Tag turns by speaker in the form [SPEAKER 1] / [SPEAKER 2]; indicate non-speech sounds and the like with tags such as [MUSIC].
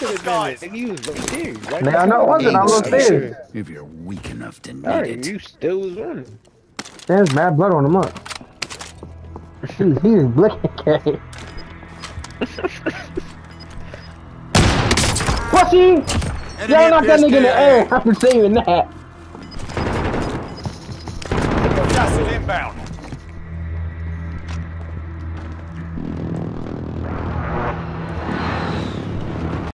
[SPEAKER 1] should have done it. And you was right. Right
[SPEAKER 2] Man, I know it wasn't. I was there.
[SPEAKER 3] If you're weak enough to need
[SPEAKER 1] Alright,
[SPEAKER 3] it.
[SPEAKER 1] you still was running.
[SPEAKER 2] There's mad blood on him up. He's he's he is blinking. [LAUGHS] Pussy! Y'all knocked that nigga in the air. [LAUGHS] I'm saving that.
[SPEAKER 4] Gas is inbound.